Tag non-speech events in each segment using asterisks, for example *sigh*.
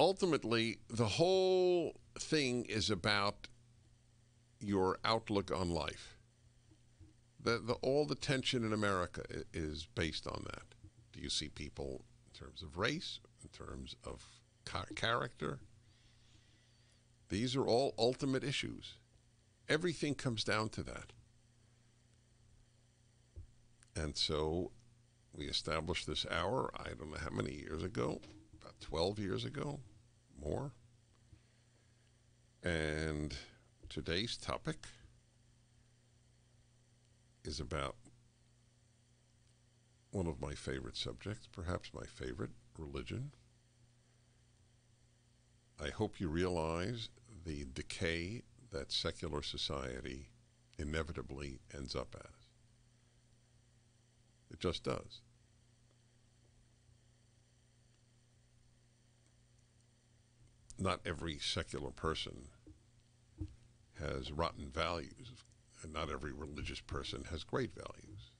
ultimately, the whole thing is about your outlook on life. The, the, all the tension in America is based on that. Do you see people in terms of race, in terms of character? These are all ultimate issues. Everything comes down to that. And so we established this hour, I don't know how many years ago, about 12 years ago, more. And today's topic is about one of my favorite subjects, perhaps my favorite, religion. I hope you realize the decay that secular society inevitably ends up as. It just does. Not every secular person has rotten values, and not every religious person has great values.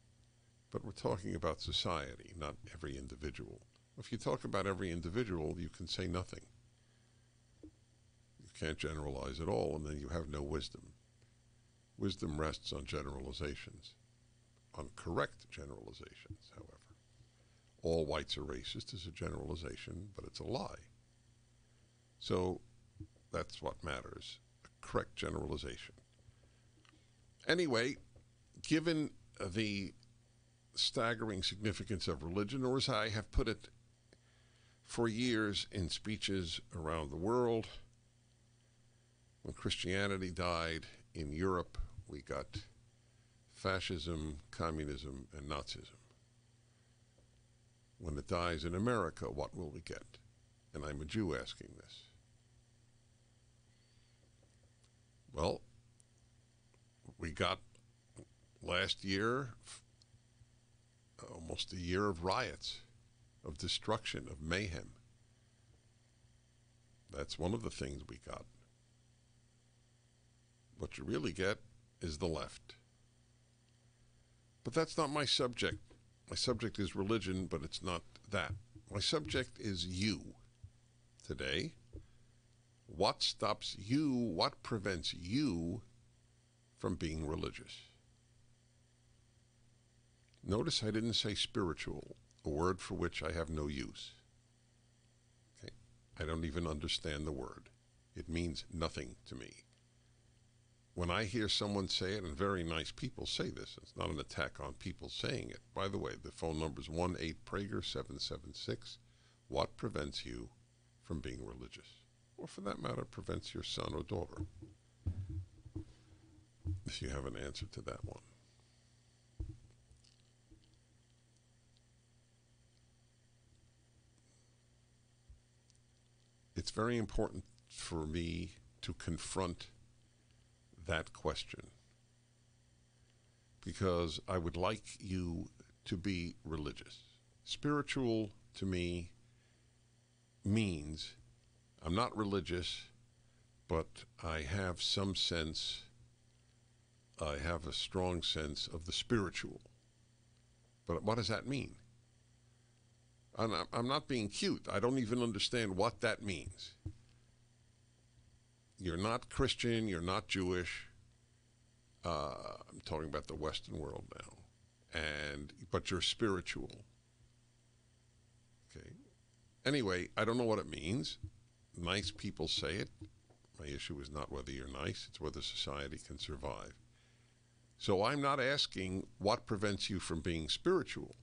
But we're talking about society, not every individual. If you talk about every individual, you can say nothing. You can't generalize at all, and then you have no wisdom. Wisdom rests on generalizations on correct generalizations, however. All whites are racist is a generalization, but it's a lie. So that's what matters a correct generalization. Anyway, given the staggering significance of religion, or as I have put it for years in speeches around the world, when Christianity died in Europe, we got fascism, communism, and Nazism. When it dies in America, what will we get? And I'm a Jew asking this. Well, we got last year almost a year of riots, of destruction, of mayhem. That's one of the things we got. What you really get is the left. But that's not my subject. My subject is religion, but it's not that. My subject is you today. What stops you, what prevents you from being religious? Notice I didn't say spiritual, a word for which I have no use. Okay? I don't even understand the word. It means nothing to me when I hear someone say it, and very nice people say this, it's not an attack on people saying it. By the way, the phone number is 1 8 Prager 776. What prevents you from being religious? Or for that matter, prevents your son or daughter? If you have an answer to that one. It's very important for me to confront that question because I would like you to be religious. Spiritual to me means I'm not religious, but I have some sense, I have a strong sense of the spiritual. But what does that mean? I'm not being cute. I don't even understand what that means you're not Christian, you're not Jewish. Uh, I'm talking about the Western world now, and but you're spiritual. Okay. Anyway, I don't know what it means. Nice people say it. My issue is not whether you're nice; it's whether society can survive. So I'm not asking what prevents you from being spiritual.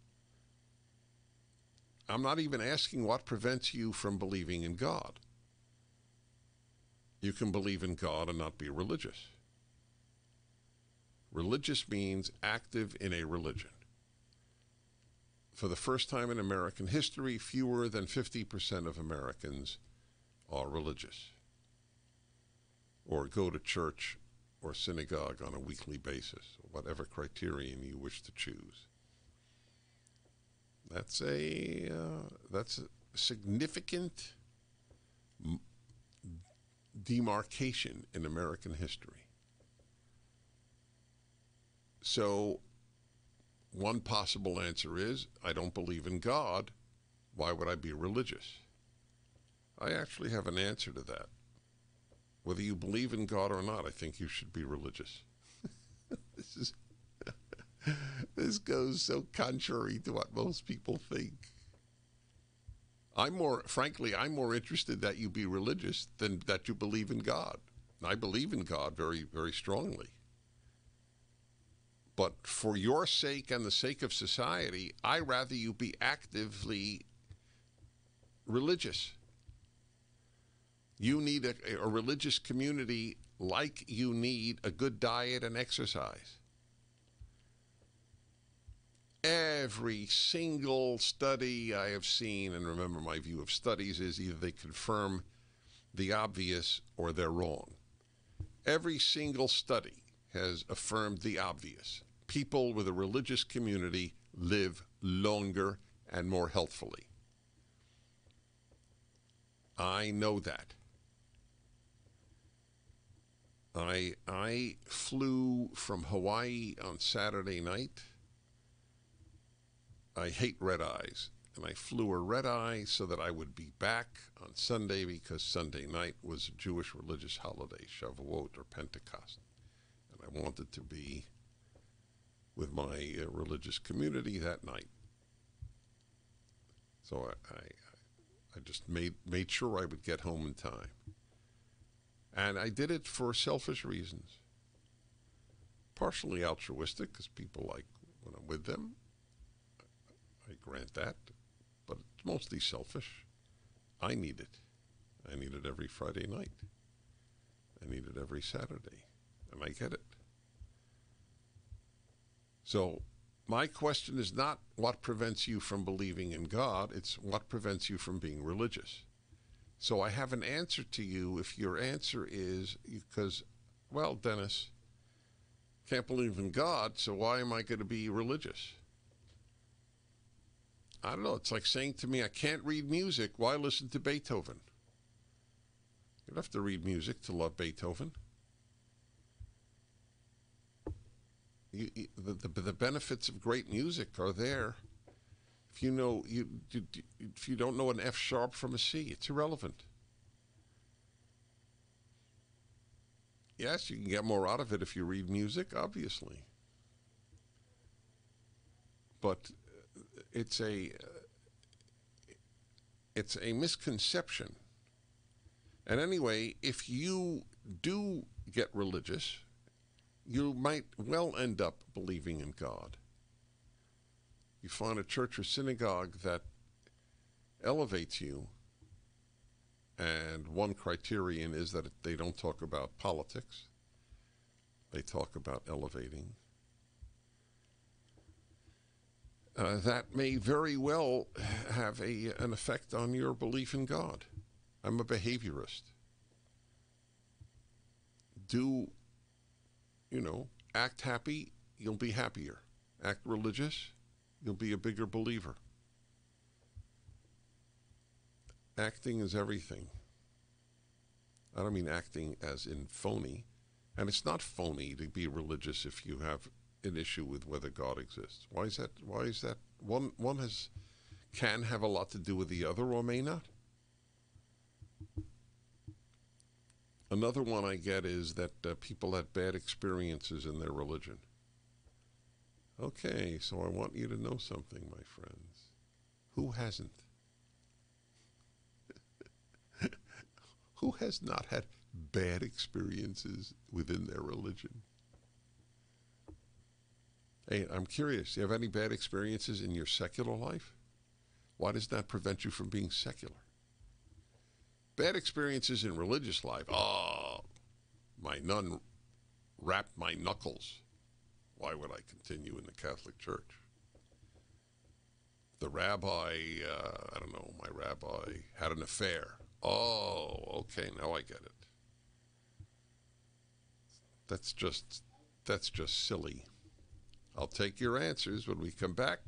I'm not even asking what prevents you from believing in God you can believe in God and not be religious. Religious means active in a religion. For the first time in American history, fewer than 50% of Americans are religious or go to church or synagogue on a weekly basis, whatever criterion you wish to choose. That's a uh, that's a significant demarcation in American history. So, one possible answer is I don't believe in God. Why would I be religious? I actually have an answer to that. Whether you believe in God or not, I think you should be religious. *laughs* this is *laughs* this goes so contrary to what most people think. I'm more, frankly, I'm more interested that you be religious than that you believe in God. I believe in God very, very strongly. But for your sake and the sake of society, I rather you be actively religious. You need a, a religious community like you need a good diet and exercise. Every single study I have seen, and remember my view of studies is either they confirm the obvious or they're wrong. Every single study has affirmed the obvious. People with a religious community live longer and more healthfully. I know that. I I flew from Hawaii on Saturday night. I hate red eyes, and I flew a red eye so that I would be back on Sunday because Sunday night was a Jewish religious holiday, Shavuot or Pentecost, and I wanted to be with my uh, religious community that night. So I, I I just made made sure I would get home in time. And I did it for selfish reasons. Partially altruistic, because people like when I'm with them. I grant that. But it's mostly selfish. I need it. I need it every Friday night. I need it every Saturday. And I get it. So, my question is not what prevents you from believing in God, it's what prevents you from being religious. So I have an answer to you if your answer is because, well, Dennis, can't believe in God, so why am I going to be religious? I don't know. It's like saying to me, I can't read music. Why listen to Beethoven? You don't have to read music to love Beethoven. You, you, the, the, the benefits of great music are there. If you know you, if you don't know an F sharp from a C, it's irrelevant. Yes, you can get more out of it if you read music, obviously. But uh, it's a uh, it's a misconception. And anyway, if you do get religious, you might well end up believing in God you find a church or synagogue that elevates you, and one criterion is that they don't talk about politics, they talk about elevating. Uh, that may very well have a, an effect on your belief in God. I'm a behaviorist. Do, you know, act happy, you'll be happier. Act religious, you'll be a bigger believer. Acting is everything. I don't mean acting as in phony. And it's not phony to be religious if you have an issue with whether God exists. Why is that? Why is that? One one has can have a lot to do with the other, or may not. Another one I get is that uh, people had bad experiences in their religion. Okay, so I want you to know something, my friends. Who hasn't? *laughs* Who has not had bad experiences within their religion? Hey, I'm curious. Do you have any bad experiences in your secular life? Why does that prevent you from being secular? Bad experiences in religious life. Oh, my nun rapped my knuckles. Why would I continue in the Catholic Church? The rabbi, uh, I don't know, my rabbi had an affair. Oh, okay, now I get it. That's just that's just silly. I'll take your answers when we come back.